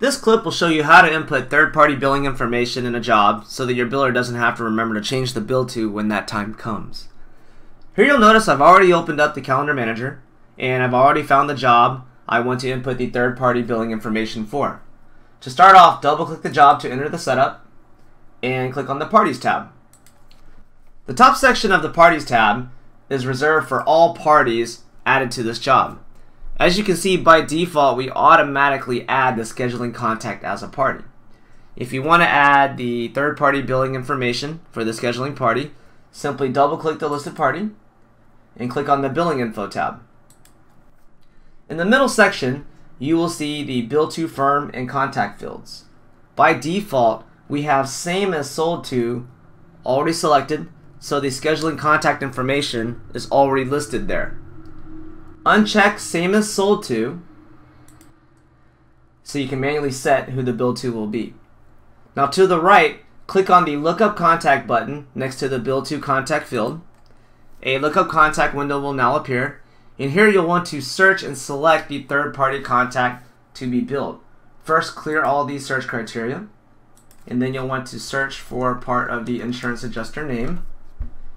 This clip will show you how to input third-party billing information in a job so that your biller doesn't have to remember to change the bill to when that time comes. Here you'll notice I've already opened up the calendar manager and I've already found the job I want to input the third-party billing information for. To start off, double-click the job to enter the setup and click on the Parties tab. The top section of the Parties tab is reserved for all parties added to this job. As you can see, by default, we automatically add the scheduling contact as a party. If you want to add the third-party billing information for the scheduling party, simply double-click the listed party and click on the Billing Info tab. In the middle section, you will see the Bill to Firm and Contact fields. By default, we have Same as Sold To already selected, so the scheduling contact information is already listed there. Uncheck same as sold to so you can manually set who the bill to will be. Now to the right, click on the lookup contact button next to the bill to contact field. A lookup contact window will now appear. And here you'll want to search and select the third party contact to be billed. First clear all these search criteria and then you'll want to search for part of the insurance adjuster name.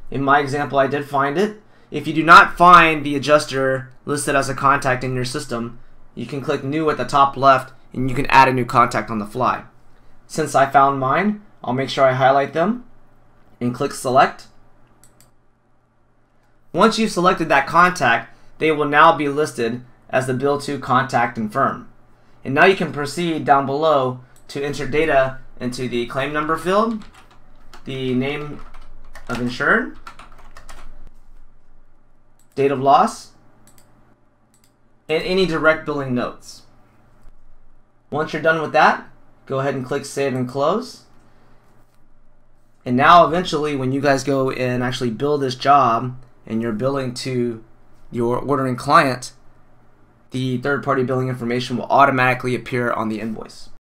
In my example I did find it if you do not find the adjuster listed as a contact in your system, you can click New at the top left and you can add a new contact on the fly. Since I found mine, I'll make sure I highlight them and click Select. Once you've selected that contact, they will now be listed as the bill to contact and firm. And now you can proceed down below to enter data into the claim number field, the name of insured, date of loss, and any direct billing notes. Once you're done with that, go ahead and click Save and Close. And now eventually when you guys go and actually bill this job and you're billing to your ordering client, the third-party billing information will automatically appear on the invoice.